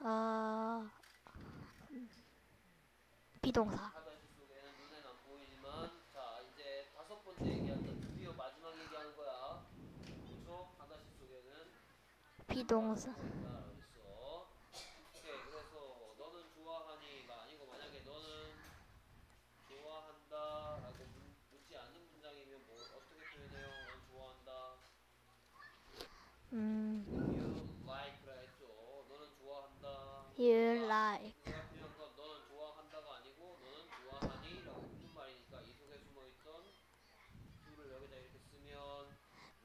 어... 비동사. 비동사. 음.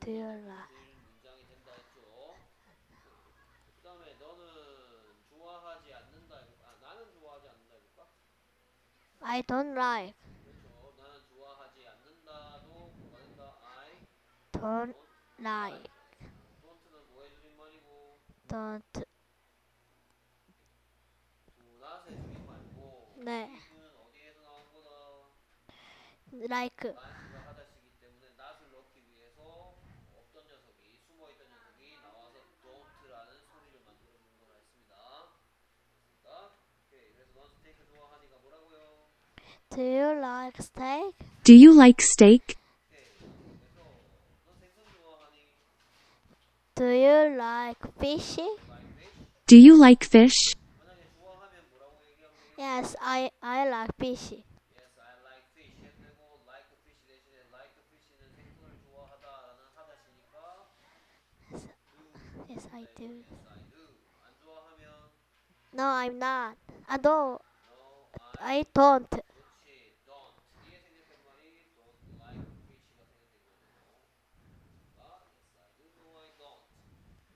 들어라. 긴장이 된다 했죠. 그다음에 너는 좋아하지 않는다. 해볼까? 아 나는 좋아하지 않는다 해볼까? I don't like. 그렇죠. 나는 좋아하지 않는다도 뭐가 된다. I don't like. don't는 뭐 해주는 말이고 Don't. does 해주는 말이고 네. 이는 어디에서 나온 거다. Like. like. Do you like steak? Do you like steak? Do you like fish? Do you like fish? Yes, I, I like fish. Yes, I do. No, I'm not. I don't. I don't.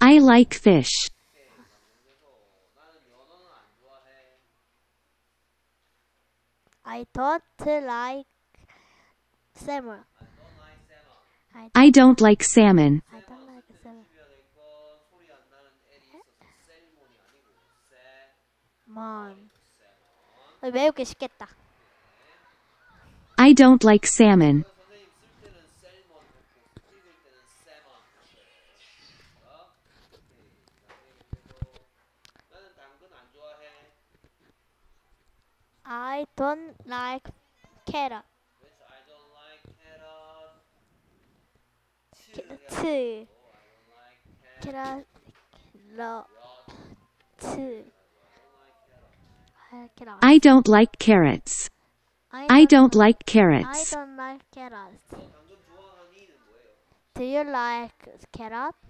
I like fish. I don't like salmon. I don't like salmon. I I don't like salmon. I don't like carrot. Which I don't like carrot. Two. two. I don't like I don't carrots. I don't like carrots. I don't like carrots. Do you like carrots?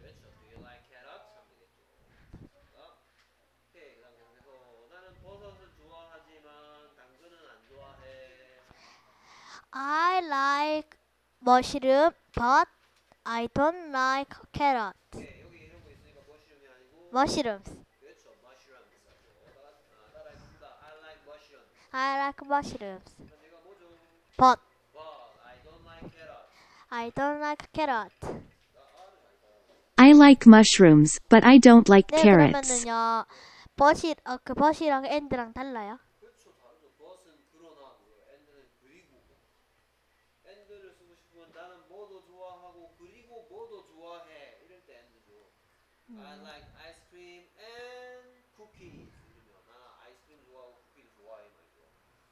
I like mushroom, but I don't like carrot. Mushrooms. I like mushrooms. But I don't like carrot. I like mushrooms, but I don't like carrots. 네, 그러면은요. 버시, 어, 그 버시랑 엔드랑 달라요? 싶으면 나는 뭐도 좋아하고 그리고 뭐도 좋아해 이럴 때 and죠. I like ice cream and cookies 이러면 나는 아이스크림 좋아하고 쿠키를 좋아해 말이죠.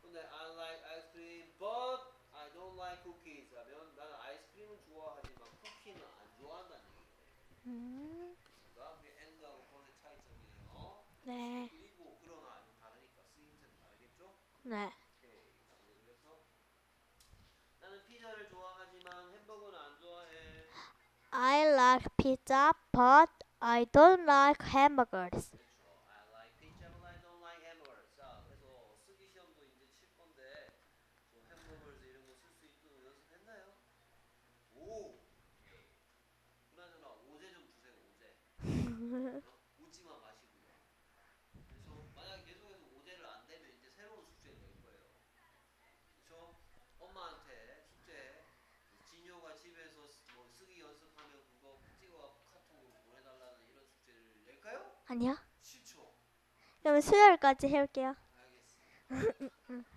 근데 I like ice cream but I don't like cookies 하면 나는 아이스크림은 좋아하지만 쿠키는 안 좋아한다는 얘기예요. 음, 그러니까 우리 and하고 but의 차이점이에요. 네, 그리고 그러나 좀 다르니까 쓰임새도 다르겠죠? 네. 나는 피자를 좋아 I like pizza, but I don't like hamburgers. 싫죠. 그럼 수요일까지 해올게요. 알겠습니다.